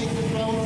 tem que